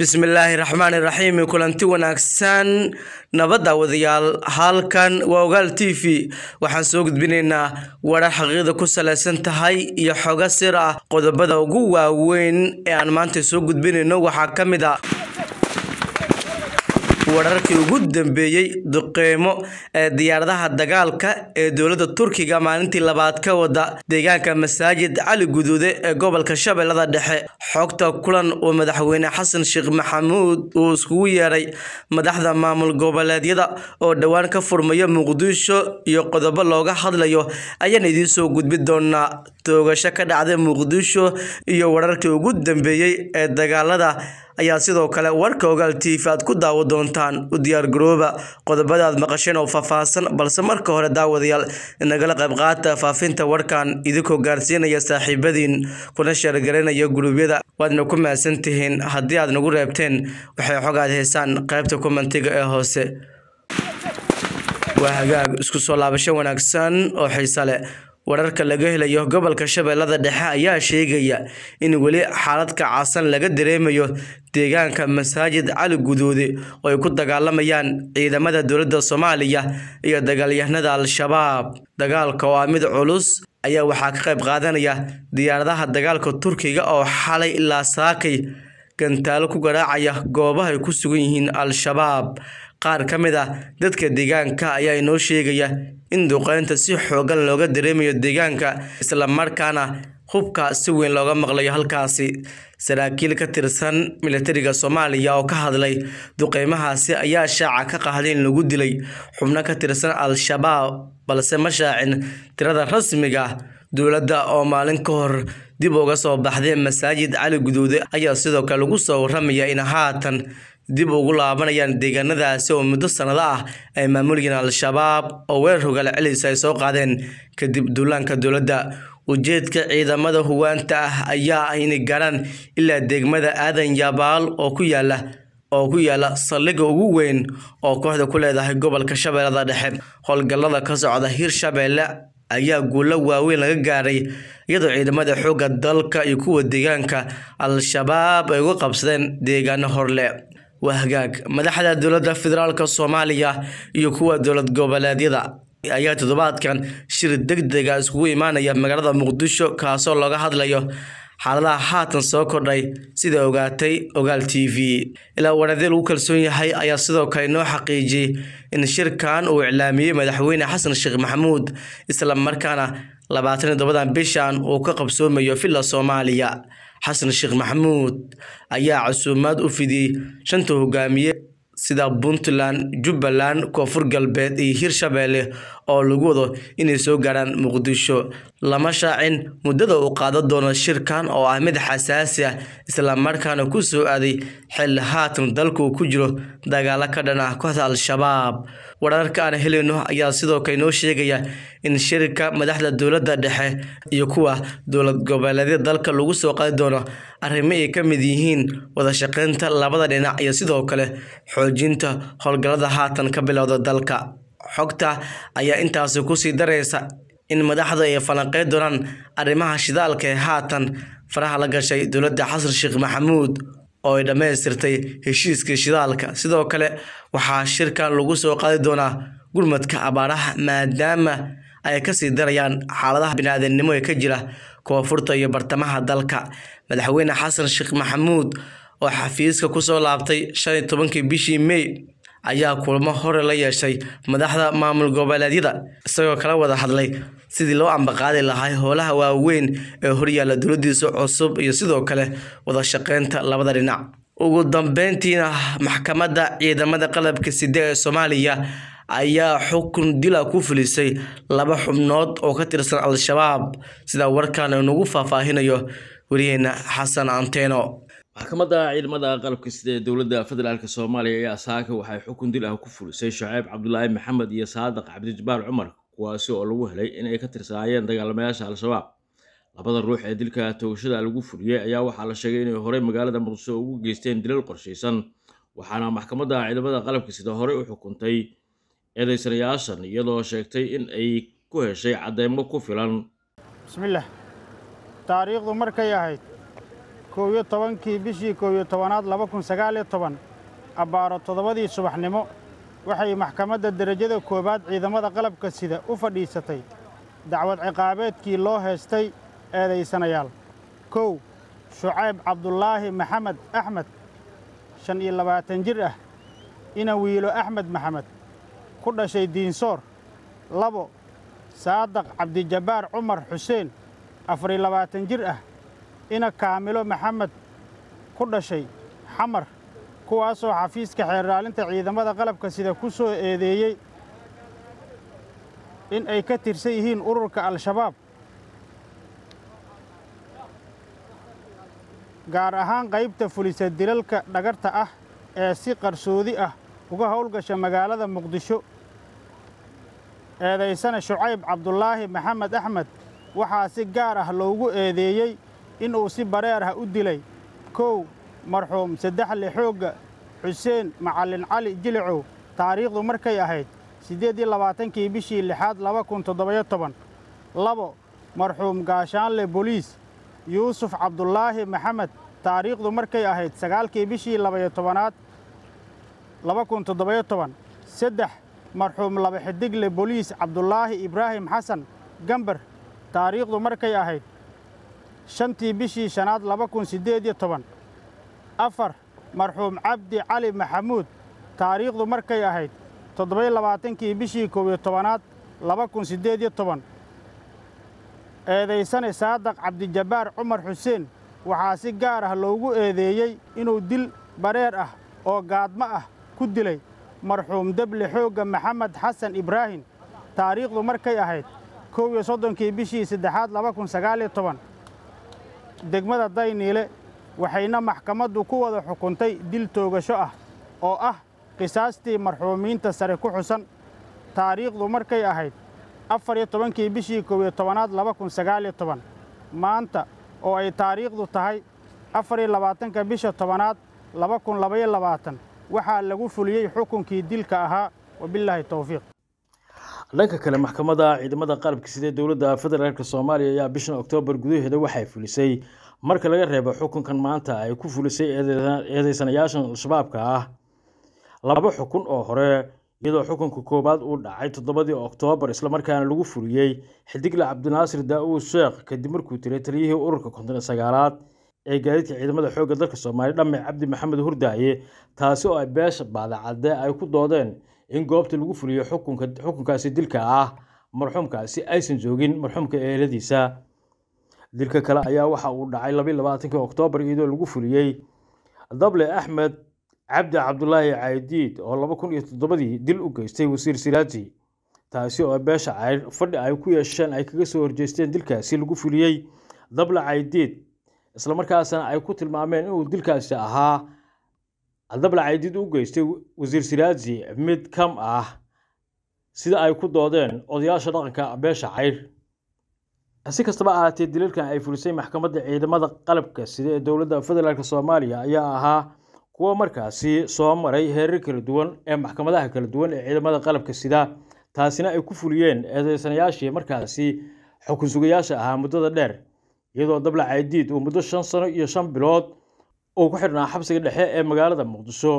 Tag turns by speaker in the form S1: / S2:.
S1: bismillaahi raxmaani raxiim kulanti wanaagsan nabadda wadayaal halkan waa ogaal t v. Waxaan soo gudbinaynaa warar xaqiiqda ku salaysan tahay iyo xogo sir ah qodobada ugu waaweyn ee aan maanta soo gudbinayno. Waxaa ka mid a wararkii ugu dambeeyey duqeymo ee diyaaradaha dagaalka ee dowladda turkiga maalintii labaad ka wada deegaanka masaajid cali guduude ee gobolka shabeellada dhexe. Xogta kulan uu madaxweyne xasan sheekh maxamuud uu iskugu yeeray madaxda maamul goboleedyada oo dhowaan ka furmaya muqdisho iyo qodobo looga hadlayo ayaan idiin soo gudbi doonaa. Toogasho ka dhacday muqdisho iyo wararkii ugu dambeeyey ee dagaalada ayaa sidoo kale warka ogaal t v aad ku daawo doontaan u diyaargarooba qodobada aad maqasheen oo faahfaahsan balse marka hore daawadayaal inagala qayb qaata faafinta warkan idinkoo gaarsiinaya saaxiibadiin kuna sheergaranaya guruubyada waadna ku mahadsan tihiin haddii aad nagu reebteen waxay xogaad heysaan qaybta kommentiga ee hoose. Waa hagaag isku soo laabasho wanaagsan oo xiise leh wararka laga helayo gobolka shabeellada dhexe ayaa sheegaya in weli xaalad kacaasan laga dareemayo deegaanka masaajid cali guduude oo ay ku dagaalamayaan ciidamada dowladda soomaaliya iyo dagaalyahanada al-shabaab. Dagaalka oo mid culus ayaa waxaa ka qayb qaadanaya diyaaradaha dagaalka turkiga oo xalay ilaa saakay gantaalo ku garaacaya goobaha ay ku sugan yihiin al-shabaab qaar ka mid ah dadka deegaanka ayaa inoo sheegaya in duqeynta si xoogan looga dareemayo deegaanka islamarkaana hubka si weyn looga maqlayo halkaasi. Saraakiil ka tirsan militariga soomaaliya oo ka hadlay duqeymahaasi ayaa shaaca ka qahday in lagu dilay xubno ka tirsan al-shabaab balse ma shaacin tirada rasmiga ah. Dowladda oo maalin ka hor dib uga soo baxday masaajid cali guduude ayaa sidoo kale lagu soo waramaya in haatan dib ugu laabanayaan deegaanadaasi oo muddo sannado ah ay maamulayeen al-shabaab oo weerar hogaal celis ay soo qaadeen. Kadib duulaanka dowladda ujeedka ciidamada huwaanta ah ayaa ah inay ilaa degmada aadan yabaal oo ku yaalla oo ku yaalla saldhigga ugu weyn oo kooxda ku leedahay gobolka shabeellada dhexe. Howlgallada ka socda hirshabeelle ayaa guulo waaweyn laga gaaray iyadoo ciidamada xoogga dalka iyo kuwa deegaanka al-shabaab ay uga qabsadeen deegaano horle waa madaxda dowladda federaalk soomaaliya iyo kuwa dowlad goboleedyada ayaa toddobaadkan shir degdega iskugu imaanaya magaalada muqdisho kaasoo looga hadlayo xaaladaha haatan soo kordhay sida ogaatay ogaal t v. Ilaa waradee lagu kalsoon yahay ayaa sidoo kale inoo xaqiijiyey in shirkan uu iclaamiyey madaxweyne xasan sheekh maxamuud isla markaana labaatan iyo tobadan bishan uu ka qabsoomayo villa soomaaliya xasan sheekh maxamuud ayaa casuumaad u fidiyey shanta hogaamiye sida puntland jubbaland koonfur galbeed iyo hirshabeelle oo lagu wado inay soo gaarhaan muqdisho. Lama shaacin muddada uu qaadan doono shirkan oo ah mid xasaasi ah islamarkaana ku soo aaday xilli haatan dalka uu ku jiro dagaalo ka dhan ah kooxda al-shabaab. Wararka aan helayno ayaa sidoo kale inoo sheegaya in shirka madaxda dowladda dhexe iyo kuwa dowlad goboleedyada dalka lagu soo qaadi doono arrimo ay ka mid yihiin wada shaqeynta labada dhinac iyo sidoo kale xoojinta howlgallada haatan ka bilowda dalka xogta ayaa intaasi ku sii daraysa in madaxdu ay falanqeyn doonaan arrimaha shidaalka ee haatan. Faraha la gashay dowladda xasan sheekh maxamuud oo ay dhammaystirtay heshiiskii shidaalka. Sidoo kale waxaa shirkan lagu soo qaadi doonaa gurmadka abaaraha maadaama ay ka sii darayaan xaaladaha biniaadanimo ee ka jira koonfurta iyo bartamaha dalka. Madaxweyne xasan sheekh maxamuud oo xafiiska ku soo laabtay shan iyo tobankii bishii may ayaa kulamo hore la yeeshay madaxda maamul goboleedyada isagoo kala wada hadlay sidii loo ambaqaadi lahaa howlaha waaweyn ee horyaalla dowladiisa cusub iyo sidoo kale wada shaqeynta labada dhinac. Ugu dambeyntiina maxkamadda ciidamada qalabka side ee soomaaliya ayaa xukun dila ku fulisay laba xubnood oo ka tirsan al-shabaab sida warkan inagu faahfaahinayo wariyeena xasan anteeno
S2: maxkamadda ciidamada qalabka sida ee dowladda federaalk soomaaliya ayaa saaka waxay xukun dil ah ku fulisay shaceeb cabdulaahi maxamed iyo saadaq cabdijabaar cumar kuwaasi oo lagu helay inay ka tirsanaayeen dagaalamayaasha al-shabaab. Labada ruux ee dilka toogashada lagu fuliyey ayaa waxaa la sheegay inay horey magaalada muqdisho ugu geysteen dilal qorshaysan waxaana maxkamadda ciidamada qalabka sida horey u xukuntay eedeysanayaashan iyadoo sheegtay in ay ku heshay cadeymo ku filan.
S3: Bismillaah taariikhdu markay ahayd koow iyo tobankii bishii koow iyo tobanaad laba kun sagaal iyo toban abbaaro toddobadii subaxnimo waxay maxkamadda derajada koowaad ciidamada qalabka sida u fadhiisatay dacwad ciqaabeedkii loo heestay eedaysanayaal. Kow shucayb cabdulaahi maxamed axmed shan iyo labaatan jir ah ina wiilo axmed maxamed. Ku dhashay diinsoor labo saadaq cabdijabbaar cumar xuseen afar iyo labaatan jir ah ina kaamilo maxamed ku dhashay xamar kuwaasoo xafiiska xeerraalinta ciidamada qalabka sida ku soo eedeeyey in ay ka tirsan yihiin ururka al-shabaab gaar ahaan qaybta fulisa dilalka dhagarta ah ee si qarsoodi ah uga howlgasha magaalada muqdisho. Eedaysana shucayb cabdulaahi maxamed axmed waxaa si gaar ah loogu eedeeyey inuu si bareer ah u dilay. Kow marxuum saddexle xoogga xuseen macallin cali jilicow taariikhdu markay ahayd siddeed iyo labaatankii bishii lixaad laba kun toddobayo toban. Labo marxuum gaashaanle boliis yuusuf cabdulaahi maxamed taariikhdu markay ahayd sagaalkii bishii labayo tobanaad laba kun toddobayo toban. Saddex marxuum laba boliis cabdulaahi ibraahim xasan gambar taariikhdu markay ahayd shantii bishii shanaad laba kun siddeed iyo toban. Afar marxuum cabdi cali maxamuud. Taariikhdu markay ahayd toddobayo labaatankii bishii koob iyo tobanaad laba kun siddeed iyo toban. Eedaysane saadaq cabdijabbaar cumar xuseen waxaa si gaar ah loogu eedeeyey inuu dil bareer ah oo gaadmo ah ku dilay marxuum deble xoogga maxamed xasan ibraahim. Taariikhdu markay ahayd kow iyo soddonkii bishii saddexaad laba kun sagaal iyo toban degmada dayniile waxayna maxkamaddu ku wada xukuntay dil toogasho ah oo ah qisaastii marxuumiinta sare ku xusan. Taariikhdu markay ahayd afar iyo tobankii bishii koob iyo tobanaad laba kun sagaal iyo toban. Maanta oo ay taariikhdu tahay afar iyo labaatanka bisha tobanaad laba kun labaiyo labaatan waxaa lagu fuliyey xukunkii dilka ahaa. Wabilaahi towfiiq
S2: dhanka kale maxkamadda ciidamada qalabka sida dowladda federaalk soomaaliya ayaa bishan oktoobar gudaheeda waxay fulisay. Marka laga reebo xukunkan maanta ay ku fulisay eedeysanayaashan al-shabaabka ah. Laba xukun oo hore iyadoo xukunka koowaad uu dhacay toddobadii oktoobar islamarkaana lagu fuliyey xidigle cabdinaasir daa-uud sheekh kadib markuu tiray taliyihii ururka konton sagaalaad ee gaadiidka ciidamada xoogga dalka soomaaliya dhamme cabdi maxamed hurdaaye taasi oo ay beesha baadacadde ay ku doodeen in goobta lagu fuliyo xukunka xukunkaasi dilka ah marxuumkaasi aysan joogin marxuumka eeladiisa dilka kale ayaa waxa uu dhacay labayo labaatankii oktoobar iyadoo lagu fuliyey dable axmed cabdi cabdulaahi caydiid oo laba kun iyo toddobadii dil u geystay wasiir siraaji taasi oo beesha cayr fadhi ay ku yeesheen ay kaga soo horjeesteen dilkaasi lagu fuliyey dable caydiid. Islamarkaasna ay ku tilmaameen inuu dilkaasi ahaa dable caydiid u geystay wasiir siraaji mid kam ah. Sida ay ku doodeen odayaasha dhaqanka beesha cayr. Si kastaba ahaatee dilalkan ay fulisay maxkamadda ciidamada qalabka sida ee dowladda federaalk soomaaliya ayaa ahaa kuwa markaasi soo maray heerar kala duwan ee maxkamadaha kala duwan ee ciidamada qalabka sida. Taasina ay ku fuliyeen eedeysanayaashii markaasi xukun sugayaasha ahaa muddada dheer iyadoo dable caydiid uu muddo shan sano iyo shan bilood uu ku xidhnaa xabsiga dhexe ee magaalada muqdisho